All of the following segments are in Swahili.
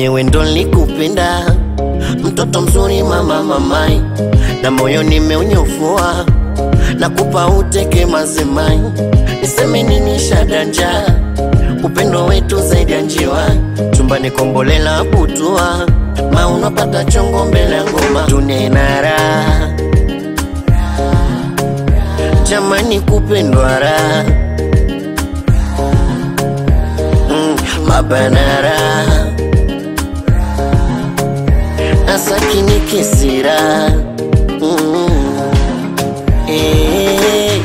likupenda mtoto mzuri mama mamai na moyo nimeunyofua na kupa uteke mazemai niseme nini shadanja upendo wetu zaidi ya njiwa. Chumbani kombolela butua mauno pata chongo mbele ya ngoma. Tunenara jamani kupendwa mm, mabanara asakini kisira. Mm, eh,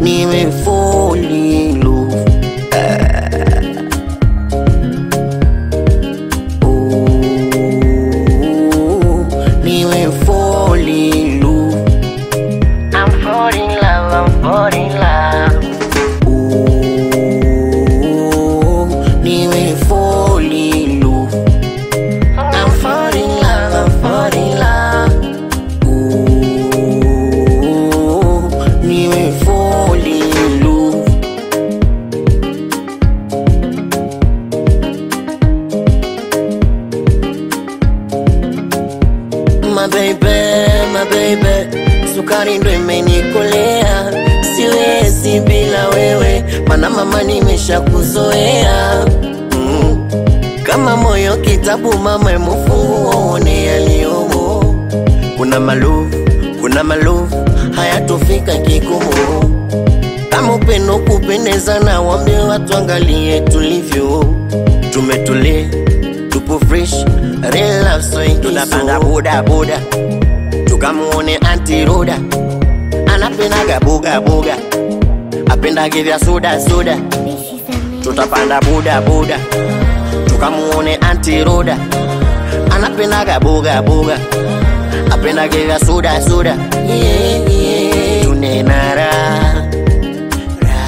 nimefolilu my baby, sukari ndo imenikolea, siwezi bila wewe, mana mama nimesha kuzoea mm. Kama moyo kitabu mama, emufungu uone yaliyomo. Kuna maluvu, kuna maluvu, hayatofika kikomo. Kama upendo kupendezana, wambie watu angalie tulivyo, tumetulia tupo fresh, real love so tunapanga boda boda, tukamuone anti anapenaga anapendaga boga boga, apendage vya soda. Tutapanda boda, tukamuone antiroda anapendaga boga boga, apendage vya soda soda. Yeah. Tunenara ra,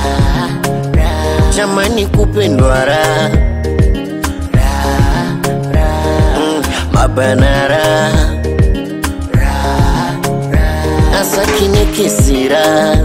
ra. jamani kupendwa raha Mm, mabanara asakini kisira